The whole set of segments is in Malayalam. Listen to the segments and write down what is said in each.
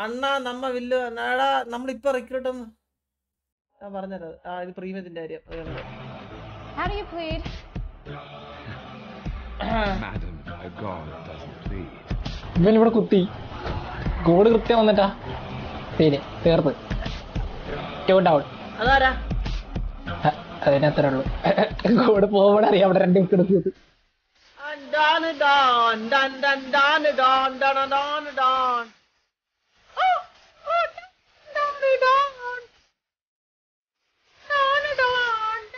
അണ്ണാ നമ്മ വില്ല് എടാ നമ്മളിപ്പോ റിക്രൂട്ട് ഒന്ന് ഞാൻ പറഞ്ഞത് ആ ഇത് പ്രീമിയത്തിന്റെ കാര്യം. ഇവൻ ഇവിടെ കുത്തി. ഗോൾ കൃത്യം വന്നിട്ടാ. പേര് തീർത്ത് ടു ഡൗൺ അതാരാ? അതിനത്രേ ഉള്ളൂ. ഗോൾ പോകുമ്പോൾ അറിയാം അവിടെ രണ്ടു മിനിറ്റ് എടുത്തത് ഡാൻ ഡാൻ ഡാൻ ഡാൻ ഡാൻ ഡാൻ ഡാൻ ഡാൻ ഡാൻ ഓ ഓ ഡാൻ ഡാൻ ഡാൻ ഡാൻ ഡാൻ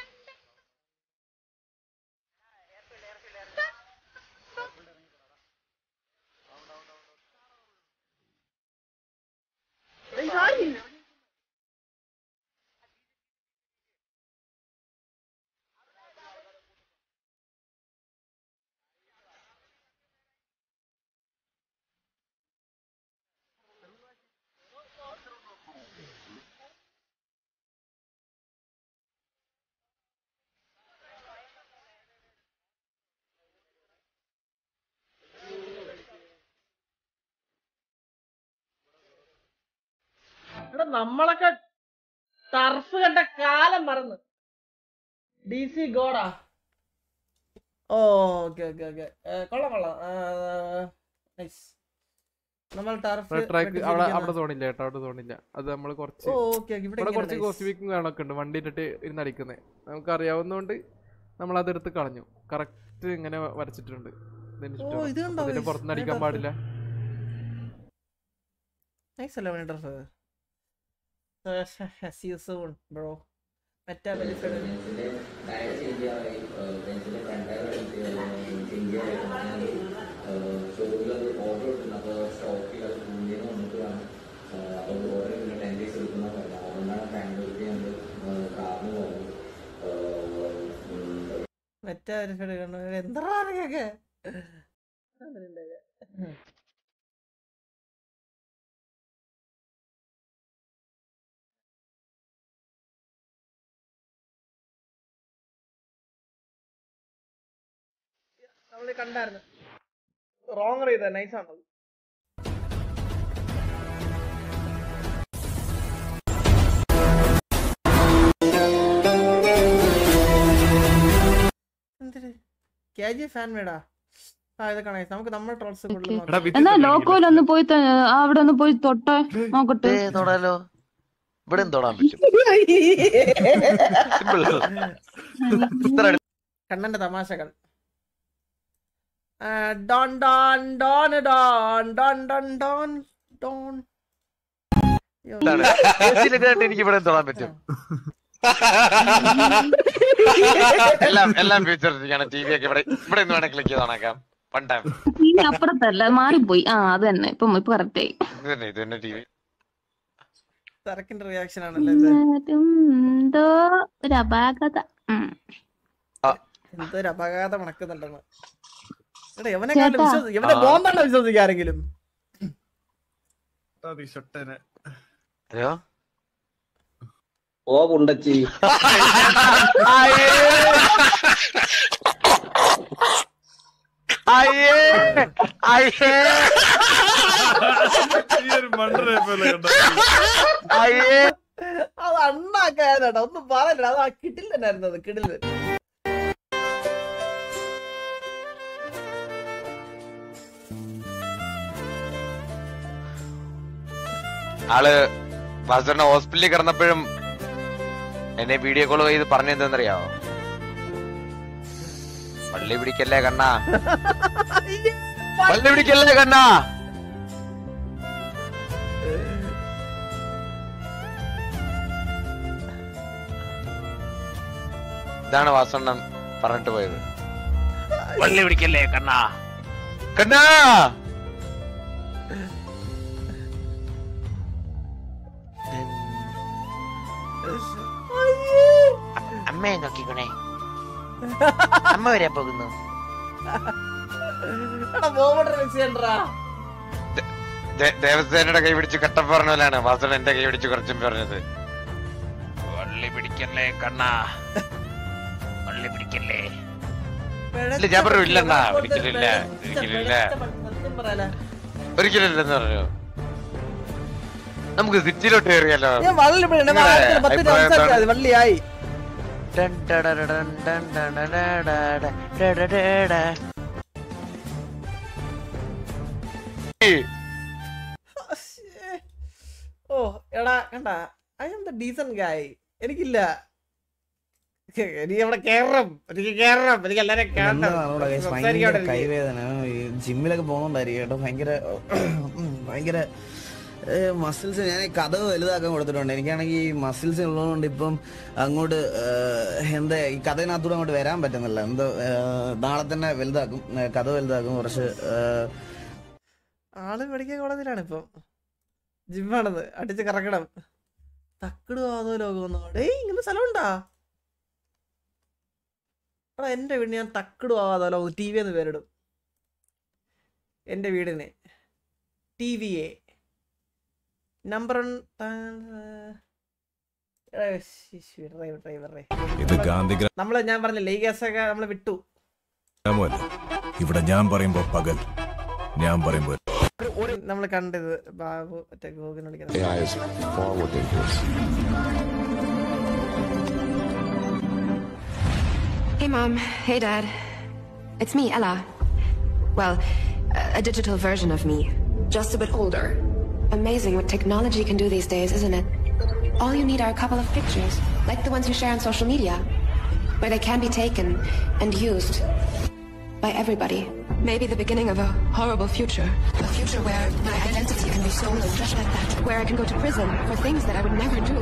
എടാ നമ്മളൊക്കെ ടർഫ് കണ്ട കാലം മറന്ന്. ഡി സി ഗോഡാ ഓ ഓക്കെ ഓക്കെ ഓക്കെ കൊള്ളാം കൊള്ളാം. നൈസ് നമ്മൾ ടർഫ് അവിടെ അവിടെ തോണില്ല കേട്ടോ അവിടെ തോണില്ല. അത് നമ്മൾ കുറച്ച് ഇവിടെ കുറച്ച് കാണൊക്കെ ഉണ്ട്. വണ്ടി ഇട്ടിട്ട് ഇരുന്ന് അടിക്കുന്നത് നമുക്ക് അറിയാവുന്നതുകൊണ്ട് നമ്മൾ അതെടുത്ത് കളഞ്ഞു. കറക്റ്റ് ഇങ്ങനെ വരച്ചിട്ടുണ്ട്. ഇതിന്? പുറത്തുനിന്ന് അടിക്കാൻ പാടില്ല. നൈസ് അല്ലേ അവന്റെ turf see you soon bro മറ്റാ വലിയ മറ്റേ ഒരു ഫെഡ് കണ്ടു എന്താ കേക്ക്? അങ്ങനെ ഉണ്ടാകാം കണ്ടായിരുന്നു. റോങ് ചെയ്ത നൈസാണത് ഫാൻ മേടാ ഒന്ന് പോയി അവിടെ ഒന്ന് പോയി നോക്കട്ടെ. ഇവിടെ കണ്ണന്റെ തമാശകൾ. Don Don Don Don Don Don ലൊക്കെ ആയിട്ട് എനിക്ക് ഇവിടെ തൊടാൻ പറ്റും. എല്ലാം എല്ലാം ഫ്യൂച്ചറിലാണ് ടി വി ഒക്കെ ഇവിടെ ഇവിടെ നിന്ന് വേണേ ക്ലിക്ക് ചെയ്ത് നടക്കാം ഇനി അപ്പുറത്തല്ല മാറിപ്പോയി. ആ അത് തന്നെ. ഇപ്പൊ ഇപ്പൊ കറക്റ്റ് ആയി. ഇത് തന്നെ ഇത് തന്നെ ടി വി തിരക്കിന്റെ റിയാക്ഷൻ ആണല്ലോ എന്തോ? ഒരു അപാകത. ഉം. എന്തൊരു അപഘാതം നടക്കുന്നുണ്ടെന്ന് വിശ്വസിക്കാരെങ്കിലും. ഹലോ? ഓ പുണ്ടച്ചി അയ്യേ. അയ്യേ. അയ്യേ. അത് അണ്ണാക്കായിരുന്നേട്ടാ ഒന്നും പറയണ്ട. അത് ആ കിടിൽ തന്നെയായിരുന്നു കിടിൽ ആൾ വാസുവിന്റെ ഹോസ്പിറ്റലിൽ കിടന്നപ്പോഴും എന്നെ വീഡിയോ കോൾ ചെയ്ത് പറഞ്ഞെന്തെന്നറിയാവോ? പള്ളി പിടിക്കല്ലേ കണ്ണാ? പള്ളി പിടിക്കല്ലേ കണ്ണാ? ഇതാണ് വാസണ്ണൻ പറഞ്ഞിട്ട് പോയത്. പള്ളി പിടിക്കല്ലേ കണ്ണാ? കണ്ണാ! അമ്മയെ നോക്കിക്കണേ അമ്മ വരെ പോകുന്നു. ദേവസേനയുടെ കൈ പിടിച്ച് കട്ടം പറഞ്ഞ പോലാണ് എന്റെ കൈ പിടിച്ച് കുറച്ചും പറഞ്ഞത്. വള്ളി പിടിക്കല്ലേ കണ്ണാ? വള്ളി പിടിക്കല്ലേ? ഇല്ല ഇല്ലെന്നാ. ഒരിക്കലില്ല ഒരിക്കലില്ല. ഒരിക്കലില്ലെന്ന് പറഞ്ഞു? നമുക്ക് സിറ്റിയിലോട്ട് കയറിയല്ലോ വള്ളി വള്ളിയായി. ഓ എടാ കണ്ട ഐ എം ദ ഗായ് എനിക്കില്ല എനിക്ക് അവിടെ കേറണം എനിക്ക് കേറണം എനിക്ക് എല്ലാരും എന്താണോടാ guys, ഭയങ്കര സംസാരിക്കാൻ കൈവേദന ജിമ്മിലൊക്കെ പോകുന്നുണ്ടായിരിക്കും കേട്ടോ ഭയങ്കര ഭയങ്കര മസിൽസ് ഞാൻ കഥ വലുതാക്കാൻ കൊടുത്തിട്ടുണ്ട്. എനിക്കാണെങ്കിൽ ഈ മസിൽസ് ഉള്ളതുകൊണ്ട് ഇപ്പം അങ്ങോട്ട് എന്താ ഈ കഥയിനകത്തൂടെ അങ്ങോട്ട് വരാൻ പറ്റുന്നില്ല. എന്തോ നാളെ തന്നെ വലുതാക്കും. കഥ വലുതാക്കും. കുറച്ച് ആൾ മെഡിക്കൽ കോളേജിലാണ് ഇപ്പം ജിമ്മാണത് അടിച്ച് കറക്കണം തക്കട് ആതോ ലോകം ഡേയ് ഇങ്ങനെ സ്ഥലമുണ്ടാ? എടാ എന്റെ വീടിന് ഞാൻ തക്കട് ആവാതോ ലോകം? ടി വി എന്ന് പേരിടും. എന്റെ വീടിന്. T V A. നമ്പർ നമ്മൾ ഞാൻ പറഞ്ഞില്ലേ ഈ കേസൊക്കെ നമ്മൾ വിട്ടു ഇവിടെ ഞാൻ പറയുമ്പോ പകൽ ഞാൻ പറയുമ്പോ നമ്മൾ കണ്ടത് ബാബു മറ്റേ dangerous. Hey, Mom. Hey, Dad. It's me, Ella. Well, a- a digital version of me. Just a bit older. Amazing what technology can do these days, isn't it? All you need are a couple of pictures, like the ones you share on social media, where they can be taken and used by everybody. Maybe the beginning of a horrible future. A future where my identity can be stolen just like that. Where I can go to prison for things that I would never do.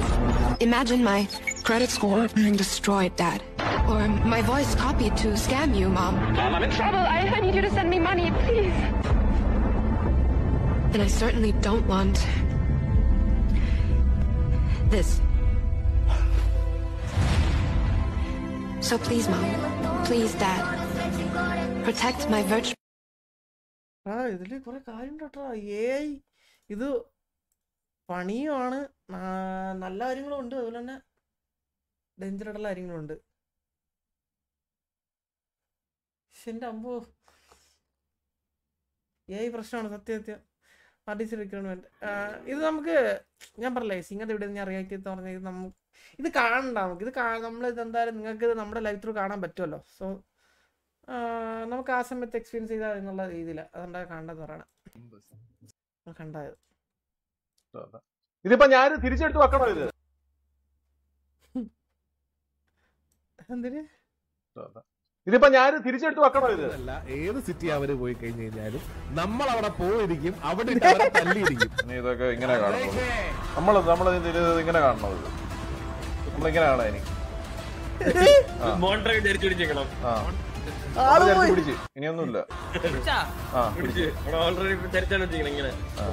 Imagine my credit score being destroyed, Dad. Or my voice copied to scam you, Mom. Mom, I'm in trouble. I, I need you to send me money, please. And I certainly don't want this. So please, Mom. Please, Dad. Protect my virtue. ആ ഇതിൽ കുറെ കാര്യമുണ്ട് കേട്ടോ ഏയ് ഇത് പണിയുമാണ് നല്ല കാര്യങ്ങളും ഉണ്ട് അതുപോലെ തന്നെ ഡേഞ്ചർ ആയിട്ടുള്ള കാര്യങ്ങളും ഉണ്ട് എന്റെ അമ്പോ ഏയ് പ്രശ്നമാണ് സത്യം സത്യം ആർട്ടിസ്റ്റ് റിക്രൂട്ട്മെന്റ് ഇത് നമുക്ക് ഞാൻ പറഞ്ഞില്ലേ സിംഗത് ഇവിടെ ഞാൻ റിയാക്ട് ചെയ്ത് പറഞ്ഞ ഇത് നമുക്ക് ഇത് കാണണ്ട നമുക്ക്. ഇത് നമ്മൾ ഇത് എന്തായാലും നിങ്ങൾക്ക് ഇത് നമ്മുടെ ലൈഫ് ത്രൂ കാണാൻ പറ്റുമല്ലോ. സോ നമുക്ക് ആ സമയത്ത് എക്സ്പീരിയൻസ് ചെയ്താൽ എന്നുള്ള രീതിയിൽ അതുകൊണ്ടാണ് കാണേണ്ടത് പറയണം. കണ്ടായത് ഇതിപ്പോ ഞാൻ തിരിച്ചെടുത്ത് വെക്കണോ ഇത്? എന്തിന്? ഇതിപ്പോ ഞാൻ തിരിച്ചെടുത്ത് വെക്കണോ ഇത്? അല്ല ഏത് സിറ്റി അവർ പോയി കഴിഞ്ഞു കഴിഞ്ഞാലും നമ്മൾ അവിടെ പോയിരിക്കും അവിടെ തല്ലിയിരിക്കും. നീ ഇതൊക്കെ ഇങ്ങനെ കാണുന്നത്. നമ്മൾ നമ്മൾ ഇങ്ങനെ കാണണോ ഇത്. നമ്മളിങ്ങനെ കാണാം എനിക്ക്. പിടിച്ച്. ഇനിയൊന്നുമില്ല. ആ പിടിച്ച്. ആ.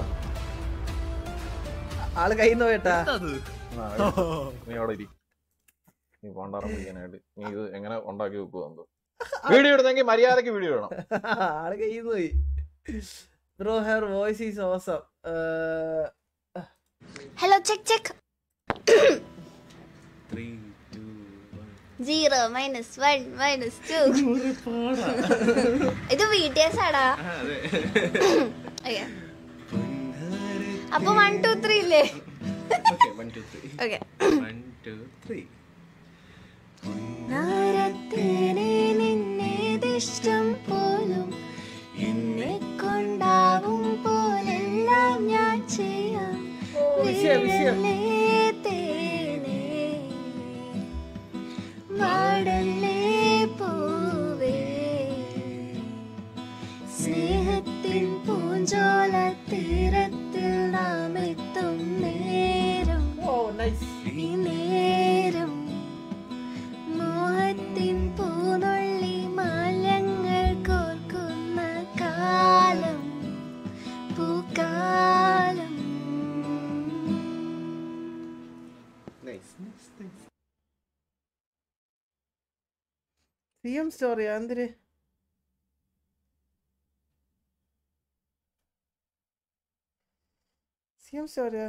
ആൾ കയ്യിൽ നിന്ന് പോയിട്ടാ നീ അവിടെ ഇരി. നീ പണ്ടാറം പിടിക്കാനായിട്ട് നീ ഇത് എങ്ങനെ ഉണ്ടാക്കി വെക്കുക എന്തോ? വീഡിയോ ഇടുന്നെങ്കിൽ മര്യാദയ്ക്ക് വീഡിയോ ഇടണം. ആൾ കയ്യിന്ന് പോയി. Bro her voice is awesome hello check check zero minus one minus two ഇത് ബി ടി എസ് ആടാ. അപ്പൊ വൺ ടു ത്രീ ഇല്ലേ? ഓക്കെ നാരത്തേനെ നിന്നേതിഷ്ടം പോലും എന്നെ കൊണ്ടാവും പോലെല്ലാം ഞാൻ ചെയ്യാം. എം സ്റ്റോറിയാ എന്തിന് സി എം സ്റ്റോറിയാ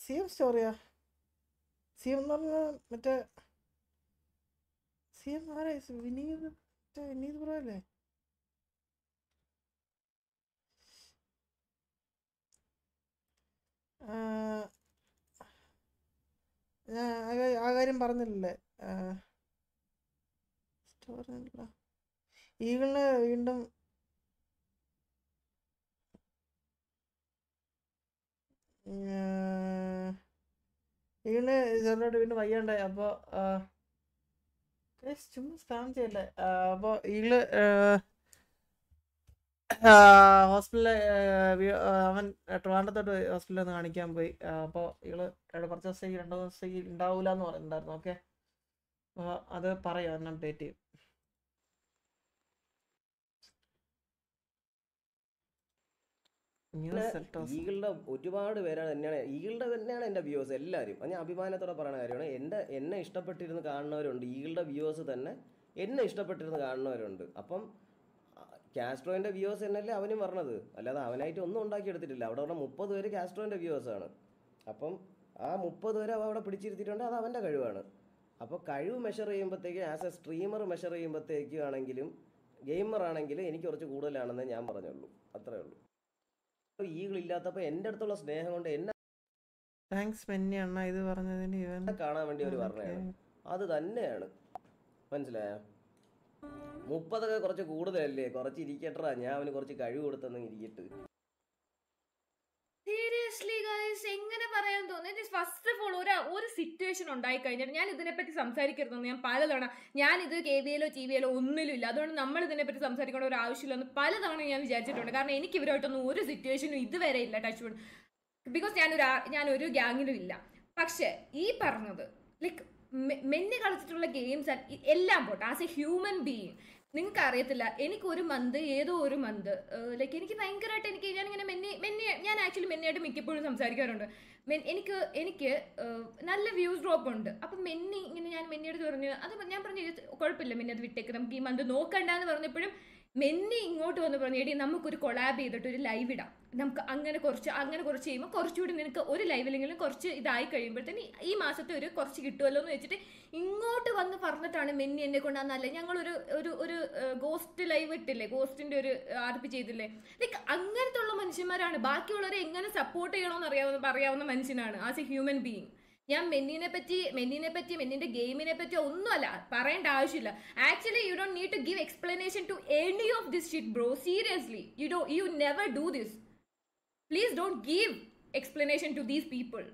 സി എം സ്റ്റോറിയാ സി എം എന്ന് പറഞ്ഞ മറ്റേ സി എം ആരെ? വിനീത് മറ്റേ വിനീത് ബ്രോ ആ, കാര്യം പറഞ്ഞില്ലേ? സ്റ്റോറില്ല ഈഗിളിന് വീണ്ടും ഈഗിളിന് ചെറുതായിട്ട് വീണ്ടും വയ്യാണ്ടായി. അപ്പോൾ ചുമ്മാ സ്കാം ചെയ്യല്ലേ? അപ്പോൾ ഈഗിൾ ഹോസ്പിറ്റലിൽ അവൻ ട്രിവാൻഡത്തോട്ട് ഹോസ്പിറ്റലിൽ ഒന്ന് കാണിക്കാൻ പോയി. അപ്പോൾ ഇവൾ കുറച്ച് ദിവസത്തേക്ക് രണ്ട് ദിവസത്തേക്ക് ഉണ്ടാവില്ല എന്ന് പറയുന്നുണ്ടായിരുന്നു ഓക്കെ? അപ്പോൾ അത് പറയാം എന്നെ അപ്ഡേറ്റ് ചെയ്യും. ഈകളുടെ ഈഗിളുടെ ഒരുപാട് പേരാണ് തന്നെയാണ് ഈഗിളുടെ തന്നെയാണ് എന്റെ വ്യൂവേഴ്സ് എല്ലാവരും. ഞാൻ അഭിമാനത്തോടെ പറയുന്ന കാര്യമാണ് എന്റെ എന്നെ ഇഷ്ടപ്പെട്ടിരുന്ന് കാണുന്നവരുണ്ട്. ഈഗിളുടെ വ്യൂവേഴ്സ് തന്നെ എന്നെ ഇഷ്ടപ്പെട്ടിരുന്ന് കാണുന്നവരുണ്ട്. അപ്പം കാസ്ട്രോയിന്റെ വ്യൂവേഴ്സ് തന്നെയല്ലേ അവനും പറഞ്ഞത്. അല്ലാതെ അവനായിട്ട് ഒന്നും ഉണ്ടാക്കിയെടുത്തിട്ടില്ല. അവിടെ അവിടെ മുപ്പത് പേര് കാസ്ട്രോയിന്റെ വ്യൂവേഴ്സാണ് അപ്പം ആ മുപ്പത് പേര് അവ അവിടെ പിടിച്ചിരുത്തിയിട്ടുണ്ട് അത് അവന്റെ കഴിവാണ്. അപ്പോൾ കഴിവ് മെഷർ ചെയ്യുമ്പോഴത്തേക്ക് ആസ് എ സ്ട്രീമർ മെഷർ ചെയ്യുമ്പോഴത്തേക്കും ആണെങ്കിലും ഗെയിമർ ആണെങ്കിലും എനിക്ക് കുറച്ച് കൂടുതലാണെന്ന് ഞാൻ പറഞ്ഞുള്ളൂ. അത്രേ ഉള്ളൂ. ഈഗിൾ ഇല്ലാത്തപ്പോൾ എന്റെ അടുത്തുള്ള സ്നേഹം കൊണ്ട് എന്നെ താങ്ക്സ് മെന്നി അണ്ണ ഇത് പറഞ്ഞതിന് ഇവൻ. കാണാൻ വേണ്ടി അവർ പറഞ്ഞതാണ്. അത് തന്നെയാണ്. മനസ്സിലായോ? മുപ്പതൊക്കെ കുറച്ച് കൂടുതലല്ലേ? കുറച്ച് ഇരിക്കട്ടാ ഞാൻ അവന് കുറച്ച് കഴിവ് കൊടുത്തെന്ന് ഇരിക്കട്ട്. സീരിയസ്ലി എങ്ങനെ പറയാൻ തോന്നുന്നു? ഫസ്റ്റ് ഓഫ് ഓൾ ഒരു ഒരു സിറ്റുവേഷൻ ഉണ്ടായി കഴിഞ്ഞാൽ ഞാൻ ഇതിനെപ്പറ്റി സംസാരിക്കരുതെന്ന് ഞാൻ പലതവണ ഞാൻ ഇത് കെ വി എലോ ടി വി എലോ ഒന്നിലും ഇല്ല അതുകൊണ്ട് നമ്മൾ ഇതിനെപ്പറ്റി സംസാരിക്കേണ്ട ഒരു ആവശ്യമില്ലെന്ന് പലതവണ ഞാൻ വിചാരിച്ചിട്ടുണ്ട്. കാരണം എനിക്ക് ഇവരായിട്ടൊന്നും ഒരു സിറ്റുവേഷനും ഇതുവരെ ഇല്ല ടച്ച് ബിക്കോസ് ഞാനൊരു ഞാനൊരു ഗ്യാങ്ങിലും ഇല്ല. പക്ഷേ ഈ പറഞ്ഞത് ലൈക്ക് മെന്നി കളിച്ചിട്ടുള്ള ഗെയിംസ് എല്ലാം പോട്ടെ. ആസ് എ ഹ്യൂമൻ ബീയിങ് നിങ്ങൾക്ക് അറിയത്തില്ല എനിക്ക് ഒരു മന്ത് ഏതോ ഒരു മന്ത് ലൈക്ക് എനിക്ക് ഭയങ്കരമായിട്ട് എനിക്ക് ഞാനിങ്ങനെ മെന്നി മെന്നി ഞാൻ ആക്ച്വലി മെന്നിയായിട്ട് മിക്കപ്പോഴും സംസാരിക്കാറുണ്ട്. മെൻ എനിക്ക് എനിക്ക് നല്ല വ്യൂസ് ഡ്രോപ്പ് ഉണ്ട്. അപ്പം മെന്നി ഇങ്ങനെ ഞാൻ മെന്നിയോട് പറഞ്ഞു അത് ഞാൻ പറഞ്ഞു "ഇത് കുഴപ്പമില്ല മെന്നി അത് വിട്ടേക്ക്. നമുക്ക് ഈ മന്ത് നോക്കണ്ടെന്ന് പറഞ്ഞപ്പോഴും മെന്നി ഇങ്ങോട്ട് വന്ന് പറഞ്ഞു എടി നമുക്കൊരു കൊളാബ് ചെയ്തിട്ട് ഒരു ലൈവ് ഇടാം. നമുക്ക് അങ്ങനെ കുറച്ച് അങ്ങനെ കുറച്ച് ചെയ്യുമ്പോൾ കുറച്ചുകൂടി നിനക്ക് ഒരു ലൈവിലെങ്കിലും കുറച്ച് ഇതായി കഴിയുമ്പോഴത്തേന് ഈ മാസത്തെ ഒരു കുറച്ച് കിട്ടുമല്ലോ എന്ന് വെച്ചിട്ട് ഇങ്ങോട്ട് വന്ന് പറഞ്ഞിട്ടാണ് മെന്നി എന്നെ കൊണ്ടാന്നല്ല ഞങ്ങളൊരു ഒരു ഒരു ഗോസ്റ്റ് ലൈവ് ഇട്ടില്ലേ ഗോസ്റ്റിന്റെ ഒരു ആർപ്പ് ചെയ്തില്ലേ. ലൈക്ക് അങ്ങനത്തെ ഉള്ള മനുഷ്യന്മാരാണ്. ബാക്കിയുള്ളവരെ എങ്ങനെ സപ്പോർട്ട് ചെയ്യണമെന്ന് അറിയാവുന്ന പറയാവുന്ന മനുഷ്യനാണ് ആസ് എ ഹ്യൂമൻ ബീയിങ് ഞാൻ മെന്നിനെ പറ്റി മെന്നിനെ പറ്റി മെന്നിന്റെ ഗെയിമിനെ പറ്റി ഒന്നുമല്ല പറയേണ്ട ആവശ്യമില്ല. Actually you don't need to give explanation to any of this shit bro seriously you do you never do this please don't give explanation to these people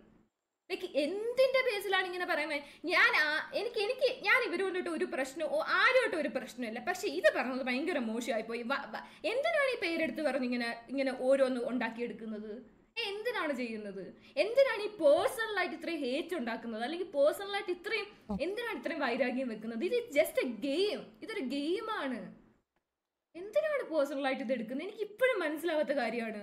like എന്തിന്റെ ബേസിലാണ് ഇങ്ങനെ പറയുന്നത് ഞാൻ എനിക്ക് എനിക്ക് ഞാൻ ഇവരോട്ട് ഒരു പ്രശ്നമോ ആരുമായിട്ട് ഒരു പ്രശ്നമില്ല. പക്ഷെ ഇത് പറഞ്ഞത് ഭയങ്കര മോശമായി പോയി വ- വ- എന്തിനാണ് ഈ പേരെടുത്ത് പറഞ്ഞ് ഇങ്ങനെ ഇങ്ങനെ ഓരോന്ന് ഉണ്ടാക്കിയെടുക്കുന്നത്? എന്തിനാണ് ചെയ്യുന്നത്? എന്തിനാണ് ഈ പേഴ്സണലായിട്ട് ഇത്രയും ഹേറ്റ് ഉണ്ടാക്കുന്നത്? അല്ലെങ്കിൽ പേഴ്സണലായിട്ട് ഇത്രയും എന്തിനാണ് ഇത്രയും വൈരാഗ്യം വെക്കുന്നത്? ഇത് ജസ്റ്റ് എ ഗെയിം ഇതൊരു ഗെയിമാണ് എന്തിനാണ് പേഴ്സണലായിട്ട് ഇത് എടുക്കുന്നത്? എനിക്ക് ഇപ്പോഴും മനസ്സിലാവാത്ത കാര്യമാണ്.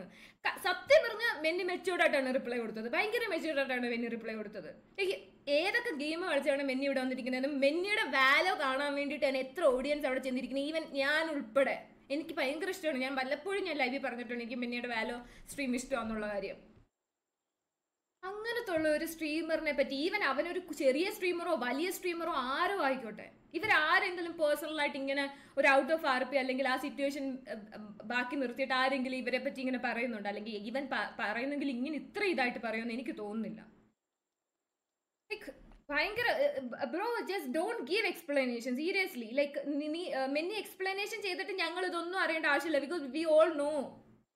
സത്യം പറഞ്ഞ മെന്നി മെച്ചൂർഡായിട്ടാണ് റിപ്ലൈ കൊടുത്തത്. ഭയങ്കര മെച്ചൂർഡായിട്ടാണ് മെന്നി റിപ്ലൈ കൊടുത്തത്. എനിക്ക് ഏതൊക്കെ ഗെയിം കളിച്ചാണ് മെന്നി ഇവിടെ വന്നിരിക്കുന്നത് മെന്നിയുടെ വാലോ കാണാൻ വേണ്ടിയിട്ടാണ് എത്ര ഓഡിയൻസ് അവിടെ ചെന്നിരിക്കുന്നത്. ഈവൻ ഞാൻ ഉൾപ്പെടെ. എനിക്ക് ഭയങ്കര ഇഷ്ടമാണ്. ഞാൻ വല്ലപ്പോഴും ഞാൻ ലൈവിൽ പറഞ്ഞിട്ടുണ്ട്. എനിക്ക് പിന്നീട് വാലോ സ്ട്രീം ഇഷ്ടമാണെന്നുള്ള കാര്യം. അങ്ങനത്തുള്ള ഒരു സ്ട്രീമറിനെ പറ്റി ഈവൻ അവനൊരു ചെറിയ സ്ട്രീമറോ വലിയ സ്ട്രീമറോ ആരോ ആയിക്കോട്ടെ. ഇവരാരെങ്കിലും പേഴ്സണലായിട്ട് ഇങ്ങനെ ഒരു ഔട്ട് ഓഫ് ആർ പി അല്ലെങ്കിൽ ആ സിറ്റുവേഷൻ ബാക്കി നിർത്തിയിട്ട് ആരെങ്കിലും ഇവരെ പറ്റി ഇങ്ങനെ പറയുന്നുണ്ട്. അല്ലെങ്കിൽ ഈവൻ പറയുന്നെങ്കിൽ ഇങ്ങനെ ഇത്ര ഇതായിട്ട് പറയുമെന്ന് എനിക്ക് തോന്നുന്നില്ല. Like, ഭയങ്കര bro just don't give explanation seriously like നീ മെന്നി എക്സ്പ്ലനേഷൻ ചെയ്തിട്ട് ഞങ്ങൾ ഇതൊന്നും അറിയേണ്ട ആവശ്യമില്ല. Because we all know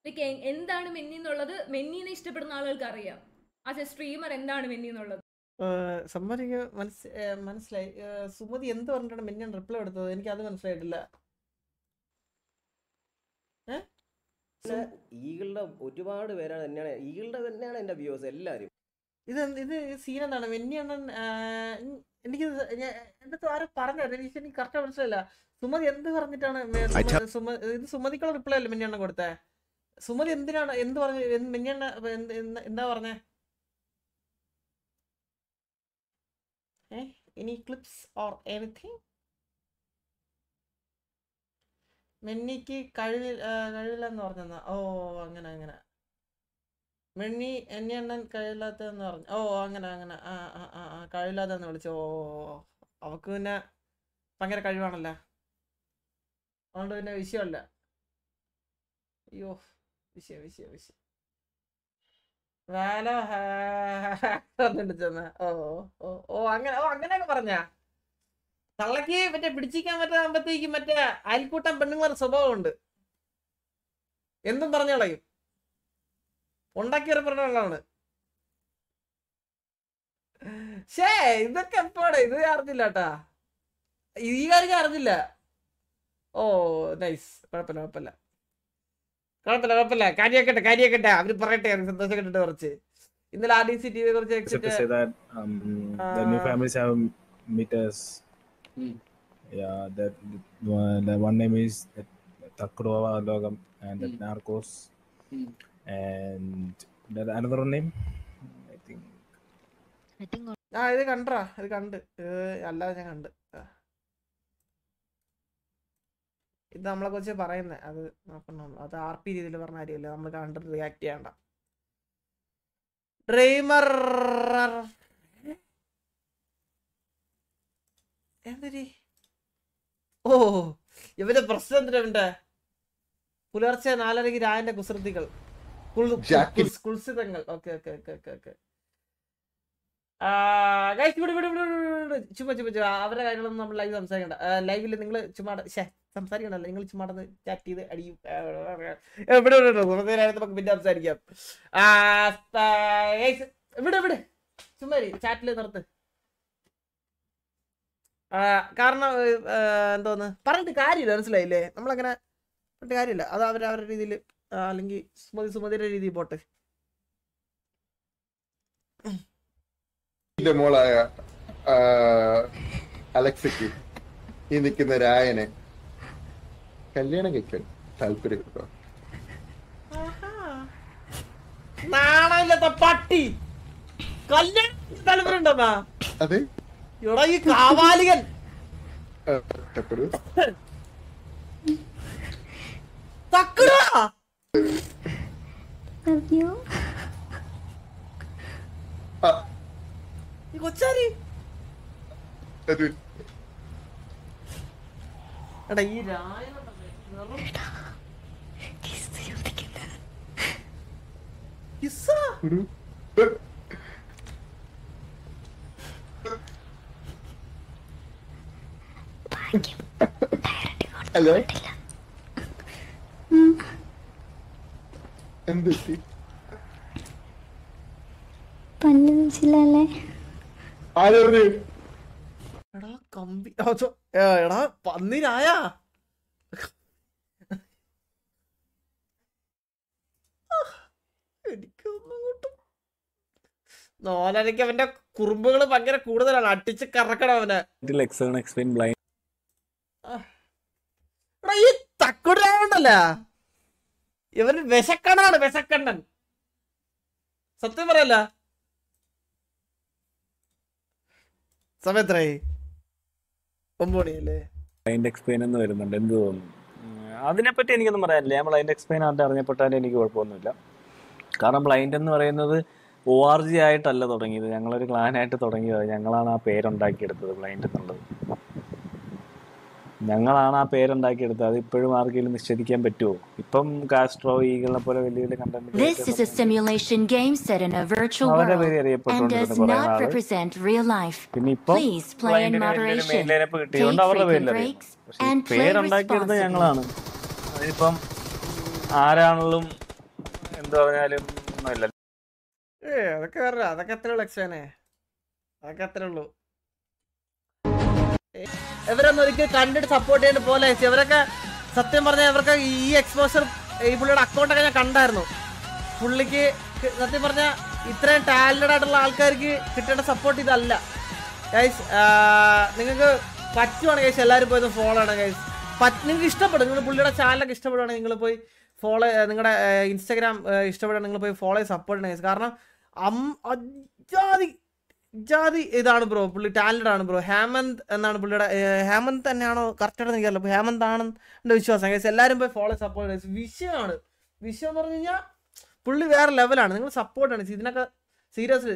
like എന്താണ് മെന്നി എന്നുള്ളത് മെന്നിനെ ഇഷ്ടപ്പെടുന്ന ആളുകൾക്ക് അറിയാം. ആസ് എ സ്ട്രീമർ എന്താണ് മെന്നി എന്നുള്ളത്? സമ്മതിക്ക് മനസ്സിലായി. സുമതി എന്ത് പറഞ്ഞിട്ടാണ് മെന്നിൻ റിപ്ലൈ എടുത്തത് എനിക്ക് അത് മനസ്സിലായിട്ടില്ല. ഈകളുടെ ഒരുപാട് പേരാണ് തന്നെയാണ് ഈഗിളുടെ തന്നെയാണ് എന്റെ വ്യൂസ് എല്ലാവരും. ഇത് ഇത് സീൻ എന്താണ്? വെന്നിയണ്ണൻ എനിക്ക് എന്റെ ആരും പറഞ്ഞു എനിക്ക് എനിക്ക് കറക്റ്റ് മനസ്സിലല്ല സുമതി എന്ത് പറഞ്ഞിട്ടാണ് ഇത് സുമതിക്കുള്ള റിപ്ലൈ അല്ലേ മെന്നിയണ്ണ കൊടുത്തേ? സുമതി എന്തിനാണ് എന്ത് പറഞ്ഞു? മെന്നിയണ്ണ എന്ത്- പറഞ്ഞേ? എനി ക്ലിപ്സ് ഓർ എനിത്തിങ് മെന്നിക്ക് കഴിവില്ല കഴിവില്ലെന്ന് പറഞ്ഞെന്നാ? ഓ അങ്ങനെ അങ്ങനെ. മെണ്ണി എന്നെണ്ണൻ കഴിവില്ലാത്തതെന്ന് പറഞ്ഞു. ഓ അങ്ങനെ അങ്ങനെ. ആ ആ ആ ആ കഴിവില്ലാതെന്ന് വിളിച്ചു. ഓ അവക്ക് പിന്നെ ഭയങ്കര കഴിവാണല്ലോ. അതുകൊണ്ട് പിന്നെ വിഷയമല്ല. അയ്യോ വിഷയം വിഷയം വിഷയം. വേല വന്നിട്ട് ചെന്ന്. ഓ ഓ ഓ അങ്ങനെ ഓ അങ്ങനെയൊക്കെ പറഞ്ഞ? തള്ളക്ക് മറ്റേ പിടിച്ചിക്കാൻ പറ്റാകുമ്പോഴത്തേക്കും മറ്റേ അയൽക്കൂട്ടം പെണ്ണുങ്ങളുടെ സ്വഭാവമുണ്ട്. എന്തും പറഞ്ഞു കളയും. ഉണ്ടാക്കിയ പെണ്ണുങ്ങളാണ് ഷേ ഇതൊക്കെ എപ്പോടെ? ഇത് അറിഞ്ഞില്ല കേട്ടാ ഈ കാര്യം ഞാൻ അറിഞ്ഞില്ല. ഓ നൈസ് കുഴപ്പമില്ല കുഴപ്പമില്ല. കുഴപ്പമില്ല കുഴപ്പമില്ല. കാര്യാക്കട്ടെ കാര്യാക്കട്ടെ അവർ പറയട്ടെ അവർ സന്തോഷം കണ്ടിട്ട് കുറച്ച്. ഇന്നലെ R D C T V കുറച്ച് that um. Yeah, that uh, the one name is Takudova Logam and the Narcos. And the another name, I think. ആ ഇത് കണ്ടറാ ഇത് കണ്ട്. അല്ലാതെ ഞാൻ കണ്ട്. ഇത് നമ്മളെ കുറിച്ച് പറയുന്നേ അത് നോക്കണം. അത് ആർ പി രീതിയിൽ പറഞ്ഞ കാര്യമല്ല നമ്മൾ കണ്ടിട്ട് റിയാക്ട് ചെയ്യണ്ട. ഡ്രീമർ എന്തൊരു? ഓ ഇവന്റെ പ്രശ്നം എന്തിനാ പുലർച്ചെ നാലരയ്ക്ക് രാവിലെ കുസൃതികൾ. കുൽസിതങ്ങൾ okay okay okay okay okay guys ഇവിടെ ഇവിടെ ഇവിടെ ഇവിടെ ചുമ്മാ ചുമ്മാ ചുമ്മാ. അവരുടെ കാര്യങ്ങളൊന്നും നമ്മൾ ലൈവ് സംസാരിക്കണ്ട. ലൈവിൽ നിങ്ങൾ ചുമ്മാ ഷേ സംസാരിക്കണല്ലോ നിങ്ങൾ ചുമ്മാ ചാറ്റ് ചെയ്ത് അടിയും. എവിടെ ഇവിടെ കുറേ നേരം നമുക്ക് പിന്നെ സംസാരിക്കാം. ഇവിടെ ഇവിടെ ചുമ്മാ ചാറ്റിൽ നിർത്ത്. കാരണം എന്തോന്ന്? പറഞ്ഞിട്ട് കാര്യമില്ല. മനസ്സിലായില്ലേ? നമ്മളങ്ങനെ പറഞ്ഞിട്ട് കാര്യമില്ല. അത് അവർ അവരുടെ രീതിയിൽ അല്ലെങ്കിൽ സുമതി സുമതിയുടെ രീതി പോട്ടെ. മോളായ അലക്സയ്ക്ക് ഈ നിൽക്കുന്ന രായനെ കല്യാണം കഴിക്കാൻ താല്പര്യം കേട്ടോ നാണമില്ലാത്ത പട്ടി. കല്യാണം താല്പര്യമുണ്ടെന്നാ അതെ. ഇവിടെ ഈ കാവാലികൻ. ആ, തക്കടു. തക്കടാ ആ, ഈ കൊച്ചാരി. അത് എടാ ഈ രായനുണ്ടല്ലോ, വെറും- പല്ല് വെച്ചില്ലല്ലേ ആരറിഞ്ഞു എടാ കമ്പി എടാ എനിക്കൊന്നും നോലരയ്ക്ക് അവന്റെ കുറുമ്പുകൾ ഭയങ്കര കൂടുതലാണ്. അട്ടിച്ച് കറക്കണം അവനെ. എടാ ഈ തക്കുടാണ്ടല്ല ഇവന് വിശക്കണാണ് വിശക്കണ്ണൻ സത്യം പറയല്ല. സമയത്രേ ഒമ്പണിയല്ലേ എക്സ്പ്ലെയിൻ എന്ന് വരുന്നുണ്ട്. എന്ത് തോന്നുന്നു? അതിനെപ്പറ്റി എനിക്കൊന്നും പറയാനില്ല. നമ്മൾ ബ്ലൈൻഡ് എക്സ്പ്ലെയിൻ ആയിട്ട് അറിഞ്ഞപ്പെട്ടാലും എനിക്ക് കുഴപ്പമൊന്നുമില്ല. കാരണം ബ്ലൈൻഡ് എന്ന് പറയുന്നത് ഒ ആർ ജി ആയിട്ടല്ല തുടങ്ങിയത്. ഞങ്ങളൊരു ക്ലാനായിട്ട് തുടങ്ങിയത്. ഞങ്ങളാണ് ആ പേരുണ്ടാക്കിയെടുത്തത് ബ്ലൈൻഡ് എന്നുള്ളത്. ഞങ്ങളാണ് ആ പേരുണ്ടാക്കിയെടുത്തത്. അത് ഇപ്പോഴും ആർക്കെങ്കിലും നിഷേധിക്കാൻ പറ്റുമോ ഇപ്പം കാസ്ട്രോ ഈകളെ പോലെ വലിയ വലിയ This is a simulation game set in a virtual അവരുടെ world പേര് and അറിയപ്പെട്ടുകൊണ്ടിരുന്ന does not represent real life. പിന്നെ ഇപ്പം Please play in moderation. Main lineup Take കിട്ടിയതുകൊണ്ട് അവരുടെ frequent പേരിലറിയാം. പക്ഷെ ഈ and play പേരുണ്ടാക്കിയെടുത്തത് ഞങ്ങളാണ്. അതിപ്പം ആരാണെങ്കിലും എന്ത് പറഞ്ഞാലും ഒന്നുമില്ല. ഏ അതൊക്കെ അതൊക്കെ അത്രേ ഉള്ളൂ അതൊക്കെ അത്രേ ഉള്ളൂ ഇവരൊന്നും ഒരിക്കൽ കണ്ടിട്ട് സപ്പോർട്ട് ചെയ്യുന്ന പോലെ ഇവരൊക്കെ സത്യം പറഞ്ഞാൽ ഇവർക്ക് ഈ എക്സ്പോഷർ ഈ പുള്ളിയുടെ അക്കൗണ്ടൊക്കെ ഞാൻ കണ്ടായിരുന്നു. പുള്ളിക്ക് സത്യം പറഞ്ഞാൽ ഇത്രയും ടാലന്റഡ് ആയിട്ടുള്ള ആൾക്കാർക്ക് കിട്ടേണ്ട സപ്പോർട്ട് ഇതല്ല. ഗൈസ് നിങ്ങൾക്ക് പറ്റുവാണ് ഗൈസ് എല്ലാവരും പോയത് ഫോളോ ആണ് ഗൈസ് നിങ്ങൾക്ക് ഇഷ്ടപ്പെടും. നിങ്ങൾ പുള്ളിയുടെ ചാനലൊക്കെ ഇഷ്ടപ്പെടുവാണെങ്കിൽ നിങ്ങൾ പോയി ഫോളോ നിങ്ങളുടെ ഇൻസ്റ്റാഗ്രാം ഇഷ്ടപ്പെടുകയാണെങ്കിൽ നിങ്ങൾ പോയി ഫോളോ സപ്പോർട്ട് ചെയ്യണം ഗൈസ് കാരണം അം അജാതി ജാതി ഇതാണ് ബ്രോ പുള്ളി ടാലന്റ് ആണ് ബ്രോ. ഹേമന്ത് എന്നാണ് പുള്ളിയുടെ ഹേമന്ത് തന്നെയാണോ കറക്റ്റ് ആണെന്ന് അപ്പോൾ ഹേമന്ത് ആണെന്ന് വിശ്വാസം. കേസ് എല്ലാവരും പോയി ഫോളോ സപ്പോർട്ട് വിഷയമാണ് വിഷയം എന്ന് പറഞ്ഞു കഴിഞ്ഞാൽ പുള്ളി വേറെ ലെവലാണ് നിങ്ങൾ സപ്പോർട്ടാണ് ഇതിനൊക്കെ സീരിയസ്ലി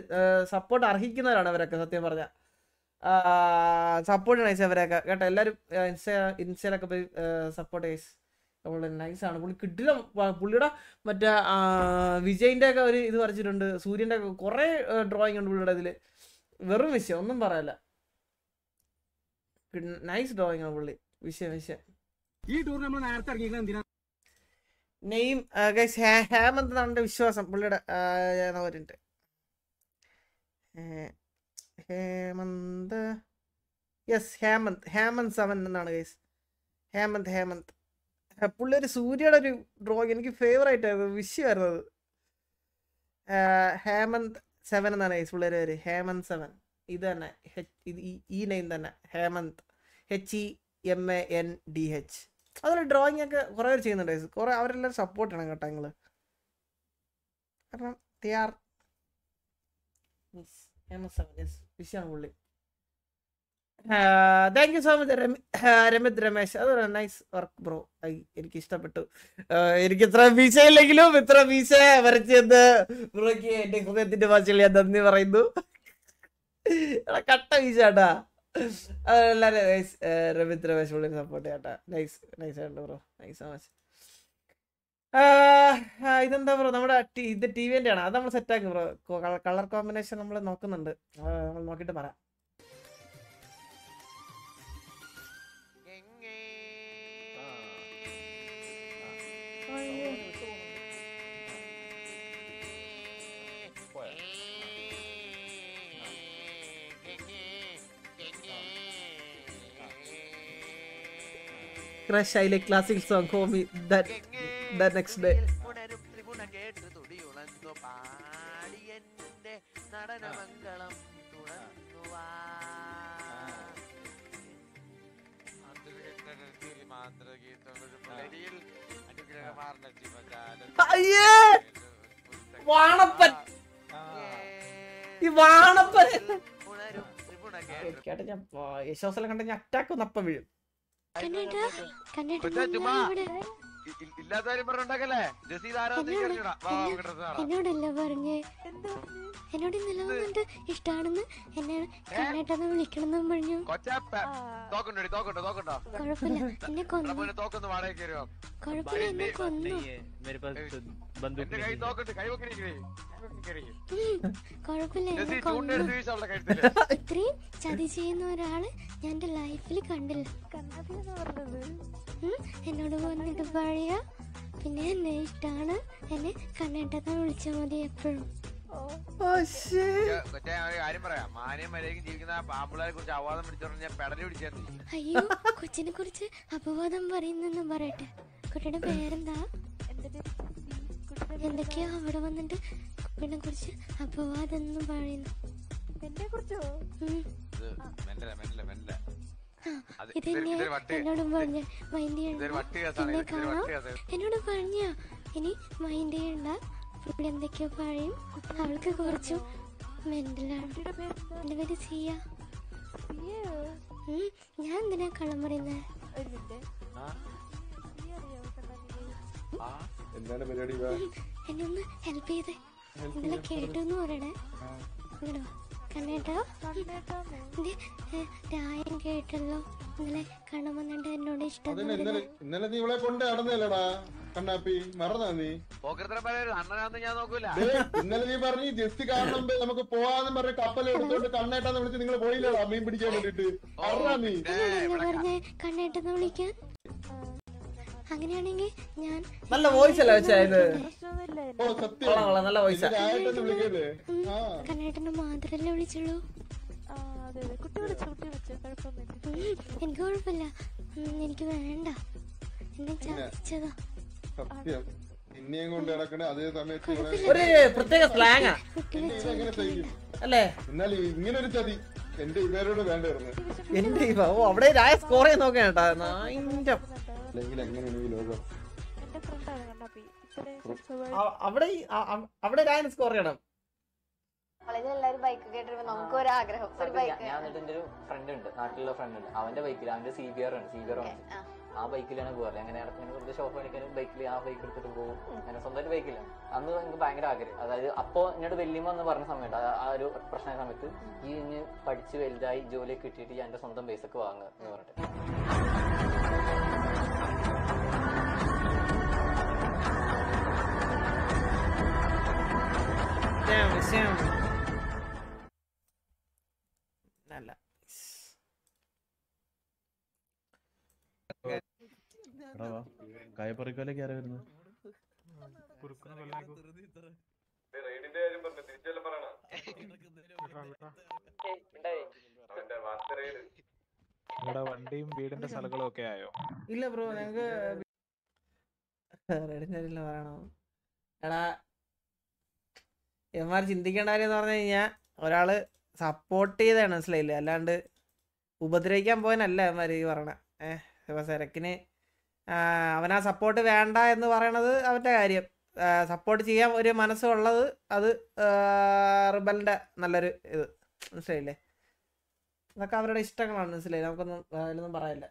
സപ്പോർട്ട് അർഹിക്കുന്നവരാണ് അവരൊക്കെ സത്യം പറഞ്ഞാൽ സപ്പോർട്ട് നൈസ് അവരെയൊക്കെ കേട്ടോ എല്ലാവരും ഇൻസ്റ്റ ഇൻസ്റ്റയിലൊക്കെ പോയി സപ്പോർട്ട് ചെയ്സ് പുള്ളി നൈസാണ് പുള്ളി കിട്ടില്ല പുള്ളിയുടെ മറ്റേ വിജയിന്റെ ഒക്കെ ഒരു ഇത് വരച്ചിട്ടുണ്ട്. സൂര്യന്റെ ഒക്കെ കുറേ ഡ്രോയിങ് ഉണ്ട് പുള്ളിയുടെ ഇതിൽ വെറും വിഷയം ഒന്നും പറയല്ല. നൈസ് ഡ്രോയിങ് ആണ് പുള്ളി. വിഷയം വിഷയം. ഈ ടൂർ നമ്മൾ നേരത്തെ ഇറങ്ങിയത് എന്തിനാ? നെയിം ഗൈസ് ഹേമന്ത് എന്നാണ് വിശ്വാസം പുള്ളിയുടെ ഞാൻ ഹേമന്ത് യെസ് ഹേമന്ത് ഹേമന്ത് സവൻ എന്നാണ് ഗൈസ് ഹേമന്ത് ഹേമന്ത്. പുള്ളി ഒരു സൂര്യയുടെ ഒരു ഡ്രോയിങ് എനിക്ക് ഫേവറേറ്റ് ആയിരുന്നു വിഷയമായിരുന്നു അത്. ഹേമന്ത് സെവൻ എന്നാണ് ഈ പുള്ളിയുടെ പേര്. ഹേമന്ത് സെവൻ. ഇത് തന്നെ. ഈ- നെയിം തന്നെ. Hemanth. H E M A N D H അതുപോലെ ഡ്രോയിങ് ഒക്കെ കുറേ പേര് ചെയ്യുന്നുണ്ട്. കുറേ അവരെല്ലാം സപ്പോർട്ട് ആണ് കേട്ടോ നിങ്ങൾ കാരണം സെവൻ. യെസ് വിഷയമാണ് പുള്ളി. Thank you so much Ramith Ramesh അത് നൈസ് വർക്ക് ബ്രോ ഐ എനിക്ക് ഇഷ്ടപ്പെട്ടു. എനിക്ക് ഇത്ര വീശയില്ലെങ്കിലും ഇത്ര വീശ വരച്ചത് ബ്രോയ്ക്ക് എന്റെ ഹൃദയത്തിന്റെ ഭാഷയിൽ ഞാൻ നന്ദി പറയുന്നു. കട്ട വീശ എല്ലാവരും നൈസ് രമിത് രമേശ് പുള്ളി സപ്പോർട്ട് ചെയ്യാട്ടാ. നൈസ് നൈസ് ആയിട്ട് ബ്രോ നൈസ് സോ മച്ച് ഇതെന്താ ബ്രോ നമ്മുടെ ഇത് ടി വിന്റെ ആണ് അത് നമ്മൾ സെറ്റ് ആക്കി ബ്രോ കളർ കോമ്പിനേഷൻ നമ്മൾ നോക്കുന്നുണ്ട്. നമ്മൾ നോക്കിയിട്ട് പറയാം. Crush Highlight classic song, homie. That that next day. അയ്യേ! വാണപ്പൻ. ഈ വാണപ്പൻ. കേട്ടോ ഞാൻ യശോസലം കണ്ട ഞാൻ അറ്റാക്ക് ഒന്ന് അപ്പം വീഴും. എന്നോടല്ല പറഞ്ഞേ? എന്നോട് ഇന്നലെ വന്നിട്ട് ഇഷ്ടാണെന്ന് എന്നെ കണ്ണേട്ടെന്ന് വിളിക്കണമെന്നും പറഞ്ഞു. എന്നെ കൊന്നു. എന്നെ എന്നെ ഇത്രയും ചതി ചെയ്യുന്ന ഒരാൾ ഞാൻ എന്റെ ലൈഫിൽ കണ്ടില്ല എന്നോട് വന്നിട്ട് പഴയ പിന്നെ എന്നെ ഇഷ്ടമാണ് എന്നെ കണ്ണേട്ടത്താൻ വിളിച്ചാൽ മതി എപ്പോഴും. കാര്യം പറയാം. മര്യാദയ്ക്ക് ജീവിക്കുന്ന പാമ്പിളരെ കുറിച്ച് അവാദം പിടിച്ചോണ്ട് ഞാൻ പെടലി പിടിച്ചാൽ അയ്യോ കൊച്ചിനെ കുറിച്ച് അപവാദം പറയുന്നെന്ന് പറയട്ടെ. കുട്ടിയുടെ പേരെന്താ? എന്തൊക്കെയോ അവിടെ വന്നിട്ട് കുട്ടിനെ കുറിച്ച് അപവാദം എന്നും പറയുന്നു? ഇതൊരു വട്ട്. എന്നോടും പറഞ്ഞ മൈൻഡ് എന്നോട് ഇനി മൈൻഡ് ചെയ്യണ്ട. പുള്ളി എന്തൊക്കെയോ പറയും. അവൾക്ക് കുറച്ചു മെന്റലാണ് എന്റെ പേര് സിയ. ഉം, ഞാൻ എന്തിനാ കള്ളം പറയുന്നത് എന്താണ് പരിപാടി ഒന്ന് ഹെൽപ്പ് ചെയ്തേ. ഇന്നലെ കേട്ടു എന്ന് പറയണേ. ഇങ്ങടോ കണ്ണേട്ടാ രായം കേട്ടല്ലോ. ഇന്നലെ കാണുമെന്നുണ്ട് എന്നോട് ഇഷ്ടം ഇന്നലെ നീ ഇവളെ കൊണ്ട് നടന്നല്ലടാ കണ്ണാപ്പി. മറന്നാ നീ? അണ്ണനാന്ന് ഞാൻ നോക്കൂല. ദേ, ഇന്നലെ നീ പറഞ്ഞു ജസ്റ്റ് കാണണം ബേ, നമുക്ക് പോവാന്ന് പറഞ്ഞ കപ്പൽ എടുത്തോണ്ട് കണ്ണേട്ടാന്ന് വിളിച്ച് നിങ്ങൾ പോയില്ലടാ മീൻ പിടിക്കാൻ വേണ്ടിട്ട്. അറിയാ നീ. കണ്ണേട്ടെന്ന് വിളിക്കാൻ? അങ്ങനെയാണെങ്കിൽ ഞാൻ നല്ല വോയിസ് അല്ല കൊള്ളാം, നല്ല വോയിസ് കണ്ണേട്ടനെ മാത്രല്ലേ വിളിച്ചുള്ളൂ. എനിക്ക് കുഴപ്പമില്ല. എനിക്ക് വേണ്ട. എന്നെ ചതിച്ചതാ. സത്യം. നിന്നെയും കൊണ്ട് നടക്കണേ അതേ സമയത്ത് ഒരു പ്രത്യേക ചെയ്യും അല്ലേ? എന്നാൽ ഇങ്ങനെ ഒരു ചതി എന്റെ ഇവരോട് വേണ്ടായിരുന്നു എന്റെ ഇവ. ഓ അവിടെ രായ സ്കോർ ചെയ്ത് നോക്കാൻ കേട്ടാ. നായിന്റെ അല്ലെങ്കിൽ എങ്ങനെയാണ് ഈ ലോകം? അവിടെ അവിടെ രായന് സ്കോർ ചെയ്യണം. കോളേജിൽ എല്ലാവരും ബൈക്ക് കേട്ടിരുമ്പോ നമുക്ക് ഒരു ആഗ്രഹം ഒരു ബൈക്ക് ഞാൻ എന്നിട്ട് എന്റെ ഒരു ഫ്രണ്ട് ഉണ്ട് നാട്ടിലുള്ള ഫ്രണ്ട് ഉണ്ട്. അവന്റെ ബൈക്കിൽ അവന്റെ സി ബി ആർ ആണ് സി ബി ആർ ആ. ബൈക്കിലാണ് പോകാറ് അങ്ങനെ ഇങ്ങനെ വെറുതെ ഷോപ്പ് കാണിക്കാനും ബൈക്കിൽ ആ ബൈക്ക് എടുത്തിട്ട് പോകും. അങ്ങനെ സ്വന്തമായിട്ട് ബൈക്കിലാണ് അന്ന് എനിക്ക് ഭയങ്കര ആഗ്രഹം. അതായത് അപ്പോൾ എന്നോട് വല്യമ്മ എന്ന് പറഞ്ഞ സമയത്ത് ആ- ഒരു പ്രശ്ന സമയത്ത് ഈ ഇനി പഠിച്ച് വലുതായി ജോലിയൊക്കെ കിട്ടിയിട്ട് ഞാൻ എന്റെ സ്വന്തം ബൈസൊക്കെ വാങ്ങുക എന്ന് പറഞ്ഞിട്ട്. വിഷയം വിഷയം നല്ല കായപ്പറിക്കോലേക്ക് ആരാ വരുന്നത്? നിങ്ങളുടെ വണ്ടിയും വീടിന്റെ സ്ഥലങ്ങളും ഒക്കെ ആയോ? ഇല്ല ബ്രോ ഞങ്ങക്ക് റെഡിനല്ല പറയണോ എടാ ഇവന്മാർ ചിന്തിക്കേണ്ട കാര്യം എന്ന് പറഞ്ഞു കഴിഞ്ഞാൽ ഒരാൾ സപ്പോർട്ട് ചെയ്താണ് മനസ്സിലായില്ലേ? അല്ലാണ്ട് ഉപദ്രവിക്കാൻ പോയനല്ല ഇവന്മാർ ഈ പറയണ. ഏഹ് ഇപ്പം സെരക്കിന് അവനാ സപ്പോർട്ട് വേണ്ട എന്ന് പറയണത് അവന്റെ കാര്യം. സപ്പോർട്ട് ചെയ്യാൻ ഒരു മനസ്സുള്ളത് അത് റിബലിന്റെ നല്ലൊരു ഇത്. മനസ്സിലായില്ലേ? അതൊക്കെ അവരുടെ ഇഷ്ടങ്ങളാണ് മനസ്സിലായി? നമുക്കൊന്നും അതിലൊന്നും പറയില്ല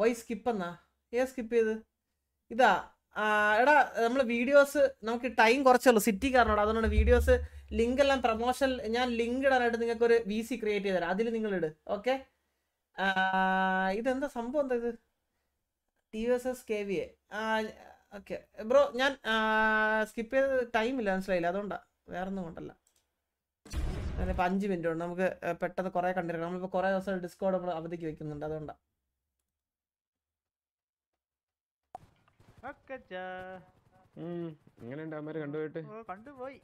വൈ സ്കിപ്പ് എന്നാ? ഏ സ്കിപ്പ് ചെയ്ത്? ഇതാ എടാ നമ്മൾ വീഡിയോസ് നമുക്ക് ടൈം കുറച്ചുള്ളൂ സിറ്റി കാരണോട് അതുകൊണ്ടാണ് വീഡിയോസ് ലിങ്ക് എല്ലാം പ്രൊമോഷൻ ഞാൻ ലിങ്ക് ഇടാനായിട്ട് നിങ്ങൾക്ക് ഒരു വി സി ക്രിയേറ്റ് ചെയ്ത് തരാം. അതിൽ നിങ്ങൾ ഇട്. ഓക്കെ ഇതെന്താ സംഭവം? എന്താ ഇത്? T S S K V A okay bro ഞാൻ സ്കിപ്പ് ചെയ്ത് ടൈം ഇല്ല. മനസ്സിലായില്ല. അതുകൊണ്ടാണ് വേറെ ഒന്നും കൊണ്ടല്ല ഇപ്പം അഞ്ച് മിനിറ്റ് ഉണ്ട് നമുക്ക് പെട്ടെന്ന് കുറേ കണ്ടിരിക്കണം. നമ്മളിപ്പോൾ കുറേ ദിവസം ഡിസ്കോഡ് നമ്മൾ അവധിക്ക് വെക്കുന്നുണ്ട്. അതുകൊണ്ടാണ് എങ്ങനെയുണ്ട് അമ്മര് കണ്ടുപോയിട്ട്? കണ്ടുപോയി.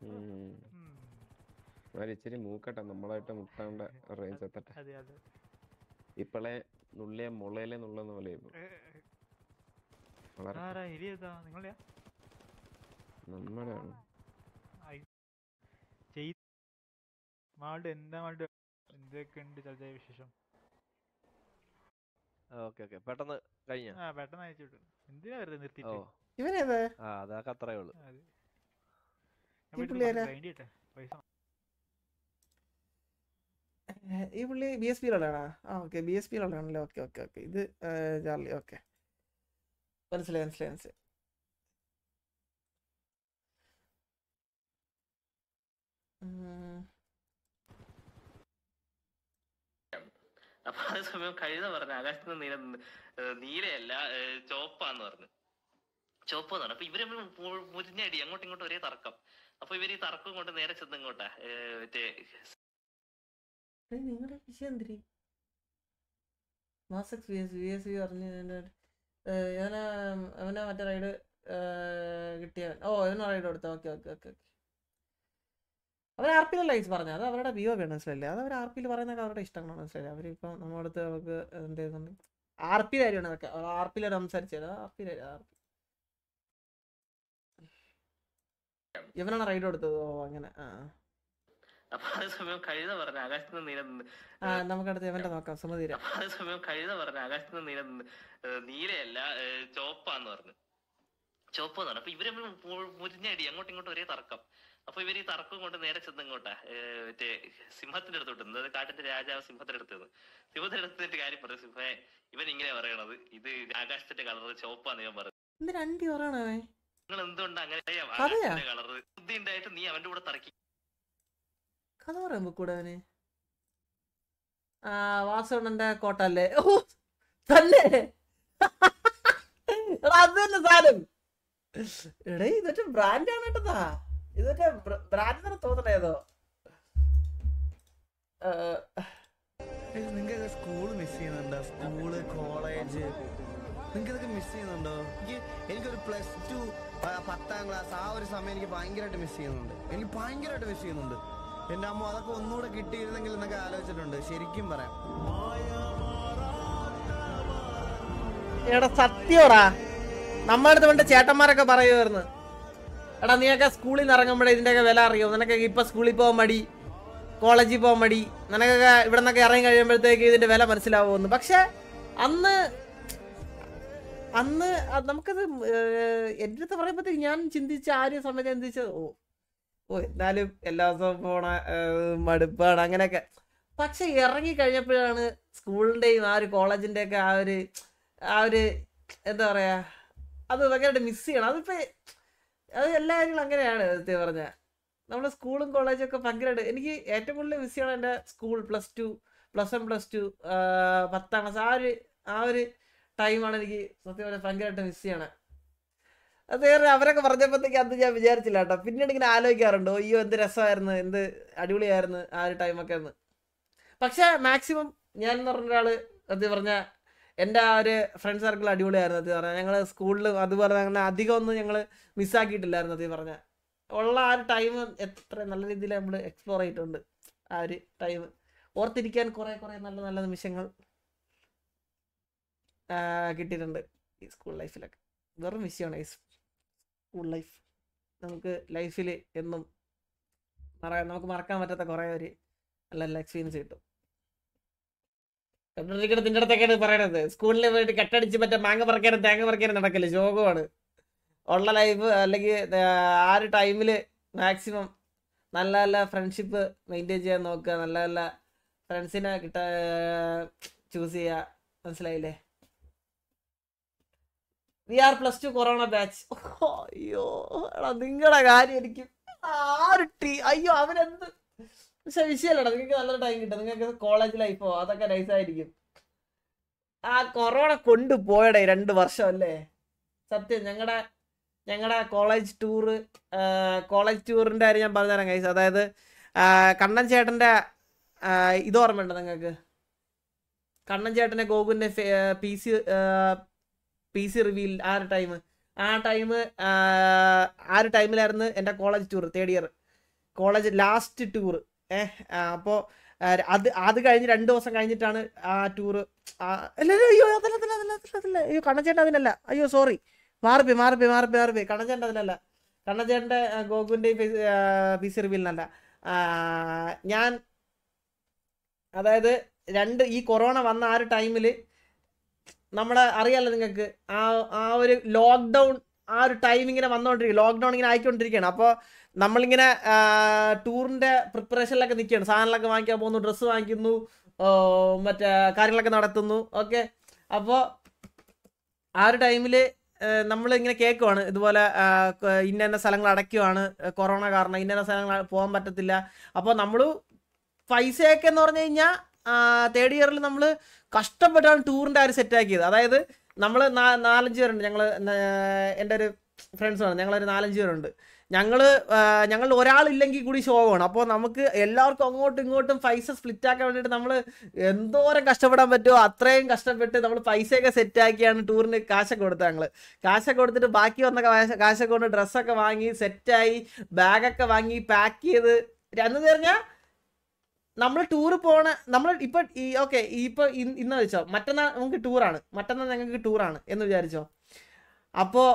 ഉം. അവർ ഇച്ചിരി മൂക്കട്ടെ. നമ്മളായിട്ട് മുട്ടാണ്ട റേഞ്ച് എത്തട്ടെ. അതെ അതെ. ഇപ്പളെ നുള്ളിയ മുളയിലെ നുള്ളുന്ന പോലെ ഇപ്പൊ. മാൾഡ് എന്താ മാൾഡ്? എന്തൊക്കെയുണ്ട് ചർച്ച വിശേഷം? Okay okay. പെട്ടെന്ന് കഴിഞ്ഞ? ആ പെട്ടെന്ന് അയച്ചു വിട്ടു. എന്തിനാ വെറുതെ നിർത്തി നിർത്തിയിട്ട്? ഇവനേത്? ആ അതൊക്കെ അത്രേ ഉള്ളൂ. പൈസ ഈ പുള്ളി ബി എസ് പിയിലുള്ളതാണോ? ആ okay B S പിയിലുള്ളതാണല്ലോ? Okay okay okay. ഇത് ചാർലി ഓക്കെ. മനസ്സിലായി മനസ്സിലായി മനസ്സിലായി. ഉം. അപ്പൊ അതേ സമയം കഴുത പറഞ്ഞു ആകാശത്ത് നീല നീലയല്ല ചോപ്പാന്ന് പറഞ്ഞു. ചോപ്പ് പറഞ്ഞു. അപ്പൊ ഇവർ മുരിഞ്ഞടി. അങ്ങോട്ടും ഇങ്ങോട്ടും ഒരേ തർക്കം. അപ്പൊ ഇവർ ഈ തർക്കം കൊണ്ട് നേരെ ചെന്ന് ഇങ്ങോട്ടാ മറ്റേ നിങ്ങളുടെ വിഷയം V S V S V പറഞ്ഞ് ഇവനെ അവനെ മറ്റേ റൈഡ് കിട്ടിയവൻ. ഓ ഇവന് റൈഡ് കൊടുത്ത. Okay okay okay okay. അവർ ആർ പിയിലല്ല ലൈസ് പറഞ്ഞത് അത് അവരുടെ വ്യൂ ആണ് മനസ്സിലല്ലേ അത് അവർ ആർ പിയിൽ പറയുന്നതൊക്കെ അവരുടെ ഇഷ്ടങ്ങളാണ് മനസ്സിലായി അവരിപ്പോൾ നമ്മളടുത്ത് നമുക്ക് എന്ത് ചെയ്യുന്നുണ്ട്? ആർ പി കാര്യമാണ് അതൊക്കെ. ആർ പിയിൽ സംസാരിച്ചത് ആർ പി ആർ പി. ഇവനാണ് റൈഡ് കൊടുത്തത്? ഓ അങ്ങനെ. ആ നമുക്കടുത്ത് ഇവന്റെ നോക്കാം. സുമതീര സമയം കഴുത പറഞ്ഞു ആകാശത്ത് നീല നീലയല്ല ചോപ്പാന്ന് പറഞ്ഞു. ചോപ്പ് പറഞ്ഞു. അപ്പൊ ഇവരെ മുരിഞ്ഞടി അങ്ങോട്ടും ഇങ്ങോട്ടും ഒരേ തർക്കം. അപ്പൊ ഇവർ ഈ തർക്കം കൊണ്ട് നേരെ ചെന്ന് ഇങ്ങോട്ടാ ഏർ മറ്റേ സിംഹത്തിന്റെ അടുത്തോട്ട് അതായത് കാട്ടിന്റെ രാജാവ് സിംഹത്തിന്റെ അടുത്ത് നിന്ന് സിംഹത്തിന്റെ അടുത്തിട്ട് കാര്യം പറഞ്ഞു. സിംഹേ ഇവൻ ഇങ്ങനെ പറയണത്. ഇത് ആകാശത്തിന്റെ കളർ ചോപ്പാന്ന് ഞാൻ പറഞ്ഞു. നിങ്ങൾ എന്തുകൊണ്ട് അങ്ങനെ? ആകാശത്തിന്റെ കളർ ബുദ്ധി ഉണ്ടായിട്ട് നീ അവന്റെ കൂടെ തറക്കി കഥ പറയുമ്പോ കൂടെ അവന്? ആ വാസവണ്ണന്റെ കോട്ട അല്ലേ ഓ തന്നെ. അത് തന്നെ സാധനം. എടേ ഇതൊക്കെ ബ്രാൻഡാണ് കേട്ടതാ. ഇതൊക്കെ ബ്രാൻഡ് തോന്നണേതോ തോന്നണേ ഏതോ? നിങ്ങൾക്ക് സ്കൂൾ മിസ് ചെയ്യുന്നുണ്ടോ? സ്കൂൾ കോളേജ് നിങ്ങൾക്ക് ഇതൊക്കെ മിസ് ചെയ്യുന്നുണ്ടോ? എനിക്ക് എനിക്കൊരു പ്ലസ് ടു പത്താം ക്ലാസ് ആ ഒരു സമയം എനിക്ക് ഭയങ്കരമായിട്ട് മിസ് ചെയ്യുന്നുണ്ട്. എനിക്ക് ഭയങ്കരമായിട്ട് മിസ് ചെയ്യുന്നുണ്ട്. എന്റെ അമ്മ അതൊക്കെ ഒന്നുകൂടെ കിട്ടിയിരുന്നെങ്കിൽ എന്നൊക്കെ ആലോചിച്ചിട്ടുണ്ട്. ശരിക്കും പറയാം. എടാ സത്യോടാ. നമ്മുടെ അടുത്ത് വേണ്ട ചേട്ടന്മാരൊക്കെ പറയുമായിരുന്നു. എടാ നീയൊക്കെ സ്കൂളിൽ നിന്ന് ഇറങ്ങുമ്പോഴേ ഇതിന്റെയൊക്കെ വില അറിയോ? നിനക്കൊക്കെ ഇപ്പോൾ സ്കൂളിൽ പോകാൻ മടി കോളേജിൽ പോകാൻ മടി നിനക്കൊക്കെ ഇവിടെ നിന്നൊക്കെ ഇറങ്ങി കഴിയുമ്പോഴത്തേക്ക് ഇതിന്റെ വില മനസ്സിലാവുമെന്ന്. പക്ഷേ അന്ന് അന്ന് നമുക്കത് എന്റെ അടുത്ത് പറയുമ്പോഴത്തേക്ക് ഞാൻ ചിന്തിച്ച ആ ഒരു സമയത്ത് ചിന്തിച്ചത് ഓ ഓ എന്നാലും എല്ലാ ദിവസവും പോണ മടുപ്പാണ് അങ്ങനെയൊക്കെ. പക്ഷെ ഇറങ്ങി കഴിഞ്ഞപ്പോഴാണ് സ്കൂളിന്റെയും ആ ഒരു കോളേജിന്റെയൊക്കെ ആ ഒരു ആ ഒരു എന്താ പറയുക അത് ഭയങ്കരമായിട്ട് മിസ് ചെയ്യണം. അതിപ്പോൾ അത് എല്ലാ കാര്യങ്ങളും അങ്ങനെയാണ് സത്യം പറഞ്ഞാൽ നമ്മുടെ സ്കൂളും കോളേജും ഒക്കെ ഭയങ്കരമായിട്ട് എനിക്ക് ഏറ്റവും കൂടുതൽ മിസ്സിയാണ് എന്റെ school plus two plus one plus two പത്താം ക്ലാസ് ആ ഒരു ആ ഒരു ടൈമാണ് എനിക്ക് സത്യം പറഞ്ഞാൽ ഭയങ്കരമായിട്ട് മിസ് ചെയ്യണേ. അത് വേറെ അവരൊക്കെ പറഞ്ഞപ്പോഴത്തേക്ക് അത് ഞാൻ വിചാരിച്ചില്ല കേട്ടോ. പിന്നീട് ഇങ്ങനെ ആലോചിക്കാറുണ്ടോ അയ്യോ എന്ത് രസമായിരുന്നു എന്ത് അടിപൊളിയായിരുന്നു ആ ഒരു ടൈമൊക്കെ എന്ന്. പക്ഷേ മാക്സിമം ഞാൻ എന്ന് പറഞ്ഞ ഒരാൾ സത്യം പറഞ്ഞാൽ എന്റെ ആ ഒരു ഫ്രണ്ട് സർക്കിൾ അടിപൊളിയായിരുന്നു അത് പറഞ്ഞാൽ. ഞങ്ങൾ സ്കൂളിൽ അതുപോലെ അങ്ങനെ അധികം ഒന്നും ഞങ്ങൾ മിസ്സാക്കിയിട്ടില്ലായിരുന്നു അത് പറഞ്ഞാൽ. ഉള്ള ആ ഒരു ടൈം എത്ര നല്ല രീതിയിൽ നമ്മൾ എക്സ്പ്ലോർ ചെയ്തിട്ടുണ്ട് ആ ഒരു ടൈം ഓർത്തിരിക്കാൻ കുറേ കുറേ നല്ല നല്ല നിമിഷങ്ങൾ കിട്ടിയിട്ടുണ്ട് ഈ സ്കൂൾ ലൈഫിലൊക്കെ വെറും വിഷയമാണ് ഈ സ്കൂൾ ലൈഫ് നമുക്ക് ലൈഫിൽ എന്നും മറ നമുക്ക് മറക്കാൻ പറ്റാത്ത കുറേ ഒരു നല്ല നല്ല എക്സ്പീരിയൻസ് കിട്ടും. കണ്ണൂരിക്കട നിന്റെ അടുത്തൊക്കെയാണ് പറയണത്. സ്കൂളിൽ പോയിട്ട് കെട്ടടിച്ച് മറ്റേ മാങ്ങ പറിക്കാനും തേങ്ങ പറിക്കാനും നടക്കില്ല ശോകമാണ് ഉള്ള ലൈഫ് അല്ലെങ്കിൽ ആ ഒരു ടൈമിൽ മാക്സിമം നല്ല നല്ല ഫ്രണ്ട്ഷിപ്പ് മെയിന്റെയിൻ ചെയ്യാൻ നോക്കുക. നല്ല നല്ല ഫ്രണ്ട്സിനെ കിട്ട ചൂസ് ചെയ്യുക. മനസ്സിലായില്ലേ? We are plus two corona batch അയ്യോ എടാ നിങ്ങളുടെ കാര്യം എനിക്ക് ആ ഒരു ടീ അയ്യോ അവനെന്ത്? പക്ഷെ വിഷയമല്ലടാ നിങ്ങൾക്ക് നല്ലൊരു ടൈം കിട്ടും. നിങ്ങൾക്ക് കോളേജ് ലൈഫോ അതൊക്കെ നൈസായിരിക്കും ആ കൊറോണ കൊണ്ടുപോയടേ രണ്ട് വർഷം അല്ലേ? സത്യം ഞങ്ങളുടെ ഞങ്ങളുടെ കോളേജ് ടൂറ് കോളേജ് ടൂറിന്റെ കാര്യം ഞാൻ പറഞ്ഞുതരാം കൈസ് അതായത് കണ്ണൻ ചേട്ടന്റെ ഇത് ഓർമ്മയുണ്ടോ നിങ്ങൾക്ക് കണ്ണൻ ചേട്ടനെ ഗോകുലിന്റെ P C P C reveal ആ ഒരു ടൈം ആ ടൈം ആ ഒരു ടൈമിലായിരുന്നു എന്റെ college tour third year college last tour അപ്പോൾ അത് അത് കഴിഞ്ഞ് രണ്ട് ദിവസം കഴിഞ്ഞിട്ടാണ് ആ ടൂറ് അല്ല അയ്യോ അതല്ല അതല്ല അതല്ല അതല്ല അയ്യോ കണ്ണച്ചേട്ടൻ അതിനല്ല. അയ്യോ സോറി മാറിപ്പോയി മാറിപ്പോയി മാറിപ്പോയി മാറിപ്പോയി. കണ്ണച്ചേട്ടൻ അതിനല്ല. കണ്ണച്ചേട്ടന്റെ ഗോകുവിന്റെയും പി സി റിവീലിനല്ല ഞാൻ അതായത് രണ്ട് ഈ കൊറോണ വന്ന ആ ഒരു ടൈമിൽ നമ്മുടെ അറിയാലോ നിങ്ങൾക്ക്? ആ ആ ഒരു ലോക്ക്ഡൗൺ ആ ഒരു ടൈം ഇങ്ങനെ വന്നുകൊണ്ടിരിക്കും ലോക്ക്ഡൗൺ ഇങ്ങനെ ആയിക്കൊണ്ടിരിക്കുകയാണ് അപ്പോൾ നമ്മളിങ്ങനെ ടൂറിന്റെ പ്രിപ്പറേഷനിലൊക്കെ നിൽക്കുകയാണ്. സാധനങ്ങളൊക്കെ വാങ്ങിക്കാൻ പോകുന്നു ഡ്രസ്സ് വാങ്ങിക്കുന്നു മറ്റേ കാര്യങ്ങളൊക്കെ നടത്തുന്നു ഓക്കെ. അപ്പോൾ ആ ഒരു ടൈമിൽ നമ്മൾ ഇങ്ങനെ കേൾക്കുവാണ് ഇതുപോലെ ഇന്ന ഇന്ന സ്ഥലങ്ങൾ അടയ്ക്കുവാണ്. കൊറോണ കാരണം ഇന്ന ഇന്ന സ്ഥലങ്ങൾ പോകാൻ പറ്റത്തില്ല. അപ്പോൾ നമ്മൾ പൈസയൊക്കെ എന്ന് പറഞ്ഞു കഴിഞ്ഞാൽ തേർഡ് ഇയറിൽ നമ്മൾ കഷ്ടപ്പെട്ടാണ് ടൂറിന്റെ ആ ഒരു സെറ്റാക്കിയത് അതായത് നമ്മൾ നാലഞ്ച് പേരുണ്ട്. ഞങ്ങൾ എന്റെ ഒരു ഫ്രണ്ട്സാണ് ഞങ്ങളൊരു നാലഞ്ച് പേരുണ്ട്. ഞങ്ങൾ ഞങ്ങൾ ഒരാളില്ലെങ്കിൽ കൂടി ഷോ ആണ്. അപ്പോൾ നമുക്ക് എല്ലാവർക്കും അങ്ങോട്ടും ഇങ്ങോട്ടും പൈസ സ്പ്ലിറ്റ് ആക്കാൻ വേണ്ടിയിട്ട് നമ്മൾ എന്തോരം കഷ്ടപ്പെടാൻ പറ്റുമോ അത്രയും കഷ്ടപ്പെട്ട് നമ്മൾ പൈസയൊക്കെ സെറ്റാക്കിയാണ് ടൂറിന് കാശൊക്കെ കൊടുത്തത് ഞങ്ങൾ കാശൊക്കെ കൊടുത്തിട്ട് ബാക്കി വന്ന കാശ കാശൊക്കെ കൊണ്ട് ഡ്രസ്സൊക്കെ വാങ്ങി സെറ്റായി ബാഗൊക്കെ വാങ്ങി പാക്ക് ചെയ്ത്. എന്ന് പറഞ്ഞാൽ നമ്മൾ ടൂർ പോണ നമ്മൾ ഇപ്പൊ ഈ ഓക്കെ ഇപ്പൊ ഇന്ന് വെച്ചോ മറ്റന്നാൾ നമുക്ക് ടൂറാണ് മറ്റന്നാൾ ഞങ്ങൾക്ക് ടൂറാണ് എന്ന് വിചാരിച്ചോ? അപ്പോൾ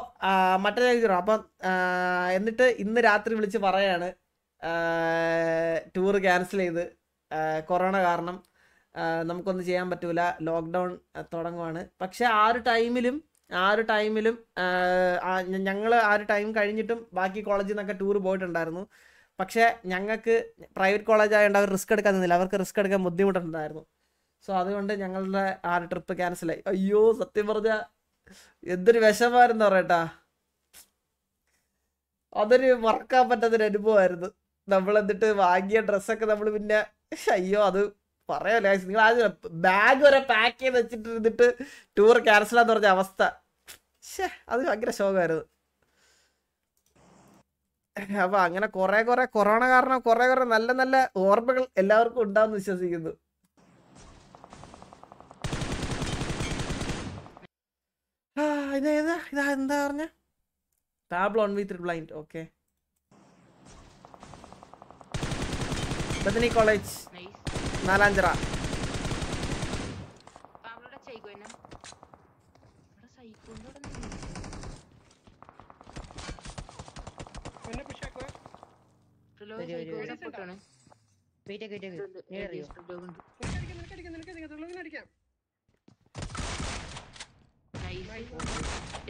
മറ്റേ ഞങ്ങൾക്ക് ടൂറാണ് അപ്പം എന്നിട്ട് ഇന്ന് രാത്രി വിളിച്ച് പറയാണ് ടൂർ ക്യാൻസൽ ചെയ്ത് കൊറോണ കാരണം നമുക്കൊന്നും ചെയ്യാൻ പറ്റൂല ലോക്ക്ഡൗൺ തുടങ്ങുവാണ്. പക്ഷെ ആ ഒരു ടൈമിലും ആ ഒരു ടൈമിലും ഞങ്ങൾ ആ ഒരു ടൈം കഴിഞ്ഞിട്ടും ബാക്കി കോളേജിൽ നിന്നൊക്കെ ടൂർ പോയിട്ടുണ്ടായിരുന്നു. പക്ഷേ ഞങ്ങൾക്ക് പ്രൈവറ്റ് കോളേജ് ആയതുകൊണ്ട് അവർ റിസ്ക് എടുക്കാൻ നിന്നില്ല. അവർക്ക് റിസ്ക് എടുക്കാൻ ബുദ്ധിമുട്ടുണ്ടായിരുന്നു. സോ അതുകൊണ്ട് ഞങ്ങളുടെ ആ ഒരു ട്രിപ്പ് ക്യാൻസലായി. അയ്യോ സത്യം പറഞ്ഞ എന്തൊരു വിഷമായിരുന്നു പറയട്ടാ. അതൊരു മറക്കാൻ പറ്റാത്തൊരു അനുഭവമായിരുന്നു. നമ്മൾ എന്നിട്ട് വാങ്ങിയ ഡ്രസ്സൊക്കെ നമ്മൾ പിന്നെ അയ്യോ അത് പറയാലോ നിങ്ങൾ ആദ്യം ബാഗ് വരെ പാക്ക് ചെയ്ത് വെച്ചിട്ട് ഇരുന്നിട്ട് ടൂർ ക്യാൻസലാന്ന് പറഞ്ഞ അവസ്ഥ. അത് ഭയങ്കര ശോകമായിരുന്നു. അപ്പൊ അങ്ങനെ കുറെ കുറെ കൊറോണ കാരണം കുറെ കുറെ നല്ല നല്ല ഓർമ്മകൾ എല്ലാവർക്കും ഉണ്ടാവും വിശ്വസിക്കുന്നു. ഇത് ഏതാ? ഇതാ എന്താ പറഞ്ഞ? Table on with blind okay Bethany college Nalanchira.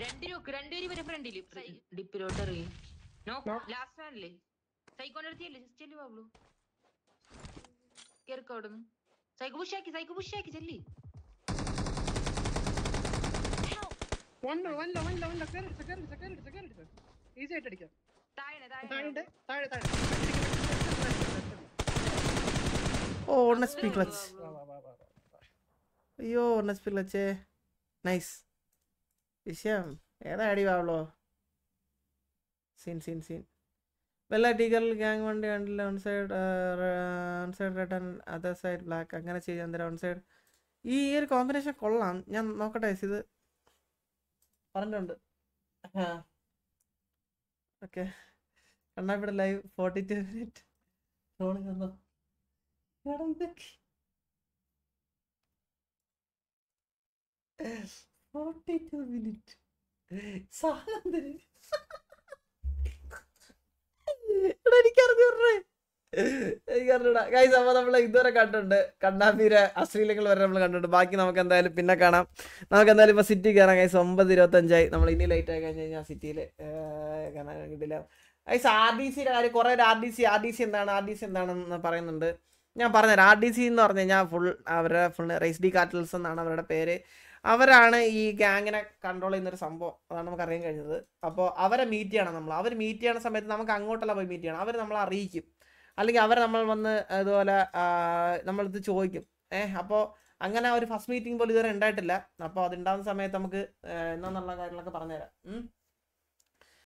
രണ്ട് നോക്ക് രണ്ടുപേരും വരെ ഫ്രണ്ടിൽ ഡിപ്പിലോട്ട് എറിയും ലാസ്റ്റ് ആണല്ലേ സൈക്കോന്റെ അടുത്തല്ലേ ജസ്റ്റ് അല്ലേ ബാബു കേറിക്കോ അവിടുന്ന്. സൈക്കോ പുഷാക്കി പുഷാക്കി ചെല്ലി. വണ്ടോ ഈസി ആയിട്ട് അടിക്കാം. താഴെ താഴെ താഴെ താഴെ. ഓ ഓണസ് പി ക്ലച്ച്. അയ്യോ ഓണസ് പി ക്ലച്ച്. നൈസ് വിഷയം. ഏതാ അടി വാവളോ സീൻ സീൻ സീൻ. വെള്ള ടീഗറിൽ ഗ്യാങ് വണ്ടി കണ്ടില്ല. On side on side red and other side black അങ്ങനെ ചെയ്യാൻ തരാം ഓൺ സൈഡ് ഈ ഒരു കോമ്പിനേഷൻ കൊള്ളാം. ഞാൻ നോക്കട്ടെ ഇത് പറഞ്ഞിട്ടുണ്ട്. ഓക്കെ. കണ്ണാപ്പിടെ ലൈവ് ഫോർട്ടി ടു മിനിറ്റ് ഇതൊക്കെ. ഫോർട്ടി ടു മിനിറ്റ് സാധനം എടാ എനിക്കറിഞ്ഞൂറേ എനിക്കറിഞ്ഞൂടാ. ഗൈസ് അപ്പോൾ നമ്മൾ ഇതുവരെ കണ്ടിട്ടുണ്ട്. കണ്ണാമ്പീര അശ്ലീലങ്ങൾ വരെ നമ്മൾ കണ്ടിട്ടുണ്ട്. ബാക്കി നമുക്ക് എന്തായാലും പിന്നെ കാണാം. നമുക്ക് എന്തായാലും ഇപ്പൊ സിറ്റി കയറാം ഗൈസ് ഒമ്പത് ഇരുപത്തഞ്ചായി. നമ്മൾ ഇനി ലൈറ്റ് ആയി കഴിഞ്ഞ് കഴിഞ്ഞാൽ സിറ്റിയിൽ കാണാൻ കിട്ടില്ല. ഗൈസ് ആർ ഡി സിയുടെ കാര്യം കുറേ R D C R D C എന്താണ് ആർ ഡി സി എന്താണെന്ന് പറയുന്നുണ്ട്. ഞാൻ പറഞ്ഞുതരാം. ആർ ഡി സി എന്ന് പറഞ്ഞു കഴിഞ്ഞാൽ ഫുൾ അവരുടെ ഫുൾ റേസ് ഡി കാറ്റൽസ് എന്നാണ് അവരുടെ പേര്. അവരാണ് ഈ ഗ്യാങ്ങിനെ കൺട്രോൾ ചെയ്യുന്നൊരു സംഭവം അതാണ് നമുക്ക് അറിയാൻ കഴിഞ്ഞത്. അപ്പോൾ അവരെ മീറ്റ് ചെയ്യണം നമ്മൾ. അവർ മീറ്റ് ചെയ്യണ സമയത്ത് നമുക്ക് അങ്ങോട്ടല്ല പോയി മീറ്റ് ചെയ്യണം. അവർ നമ്മളെ അറിയിക്കും. അല്ലെങ്കിൽ അവർ നമ്മൾ വന്ന് ഇതുപോലെ നമ്മളിത് ചോദിക്കും. ഏഹ് അപ്പോൾ അങ്ങനെ ഒരു ഫസ്റ്റ് മീറ്റിംഗ് പോലും ഇതുവരെ ഉണ്ടായിട്ടില്ല. അപ്പോൾ അതുണ്ടാകുന്ന സമയത്ത് നമുക്ക് ഏഹ് എന്നാന്നുള്ള കാര്യങ്ങളൊക്കെ പറഞ്ഞുതരാം.